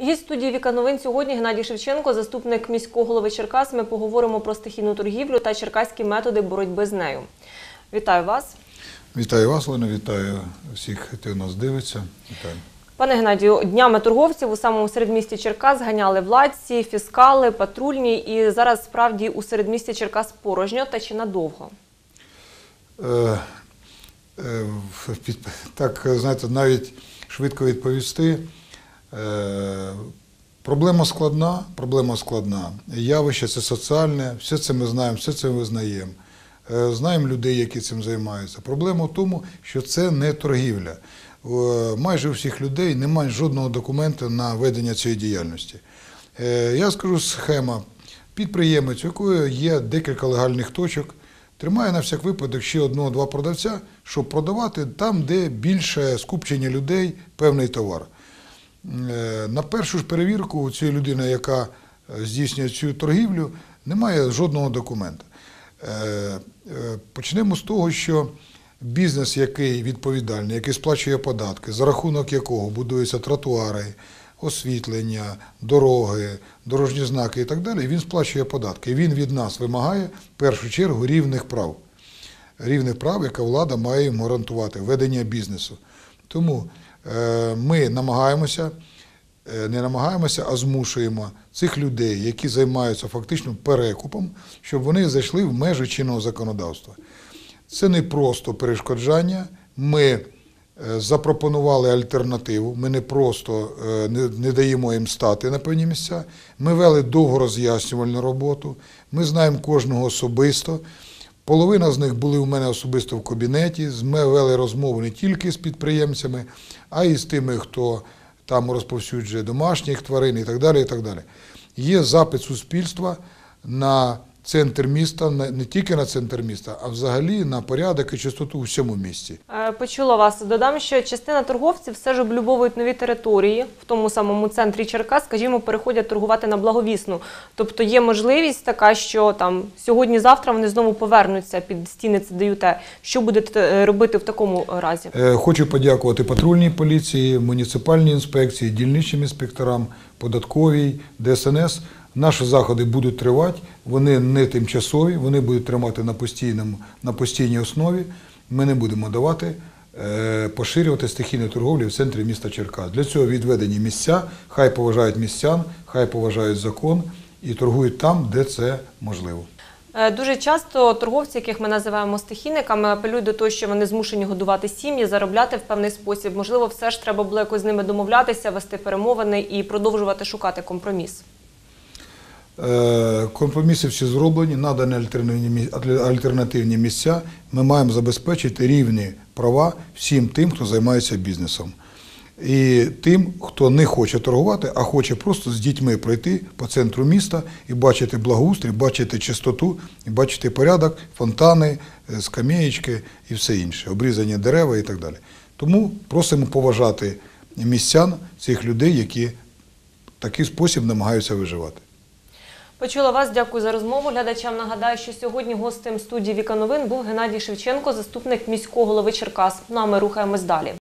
Гість студії Віка Новин сьогодні Геннадій Шевченко, заступник міського голови Черкас. Ми поговоримо про стихійну торгівлю та черкаські методи боротьби з нею. Вітаю вас. Вітаю вас, Лена, вітаю всіх, хто нас дивиться. Вітаю. Пане Геннадію, днями торговців у самому середмісті Черкас ганяли владці, фіскали, патрульні. І зараз справді у середмісті Черкас порожньо та чи надовго? Е, е, під- так, знаєте, навіть швидко відповісти. Е, проблема складна, проблема складна. Явище це соціальне, все це ми знаємо, все це визнаємо. Е, Знаємо людей, які цим займаються. Проблема в тому, що це не торгівля. Е, Майже у всіх людей немає жодного документу на ведення цієї діяльності. Я скажу схема. Підприємець, у якої є декілька легальних точок, тримає на всяк випадок ще одного-два продавця, щоб продавати там, де більше скупчення людей певний товар. Е, На першу ж перевірку цієї людини, яка е, здійснює цю торгівлю, немає жодного документа. Е, Почнемо з того, що бізнес, який відповідальний, який сплачує податки, за рахунок якого будуються тротуари, освітлення, дороги, дорожні знаки і так далі, він сплачує податки. І він від нас вимагає в першу чергу рівних прав. Рівних прав, яка влада має йому гарантувати ведення бізнесу. Тому ми намагаємося, е, не намагаємося, а змушуємо цих людей, які займаються фактично перекупом, щоб вони зайшли в межі чинного законодавства. Це не просто перешкоджання. Ми е, запропонували альтернативу. Ми не просто е, не, не даємо їм стати на певні місця. Ми вели довго роз'яснювальну роботу. Ми знаємо кожного особисто. Половина з них були у мене особисто в кабінеті. Ми вели розмови не тільки з підприємцями, а й з тими, хто там розповсюджує домашніх тварин і так далі. І так далі. Є запит суспільства на центр міста, не тільки на центр міста, а взагалі на порядок і чистоту у всьому місті. Е, Почула вас. Додам, що частина торговців все ж облюбовують нові території в тому самому центрі Черкас, скажімо, переходять торгувати на благовісну. Тобто є можливість така, що там сьогодні-завтра вони знову повернуться під стіни ЦДЮТ. Що будете е, робити в такому разі? Е, Хочу подякувати патрульній поліції, муніципальній інспекції, дільничним інспекторам, податковій, ДСНС. Наші заходи будуть тривати, вони не тимчасові, вони будуть тримати на, постійному, на постійній основі. Ми не будемо давати е, поширювати стихійну торговлю в центрі міста Черкас. Для цього відведені місця, хай поважають містян, хай поважають закон і торгують там, де це можливо. Е, Дуже часто торговці, яких ми називаємо стихійниками, апелюють до того, що вони змушені годувати сім'ї, заробляти в певний спосіб. Можливо, все ж треба було якось з ними домовлятися, вести перемовини і продовжувати шукати компроміс. Е, Компроміси всі зроблені, надані альтернативні місця. Ми маємо забезпечити рівні права всім тим, хто займається бізнесом. І тим, хто не хоче торгувати, а хоче просто з дітьми пройти по центру міста і бачити благоустрій, бачити чистоту, і бачити порядок, фонтани, е, скам'яєчки і все інше, обрізані дерева і так далі. Тому просимо поважати містян цих людей, які в такий спосіб намагаються виживати. Почула вас. Дякую за розмову. Глядачам нагадаю, що сьогодні гостем студії Віка Новин був Геннадій Шевченко, заступник міського голови Черкас. Ну а ми рухаємось далі.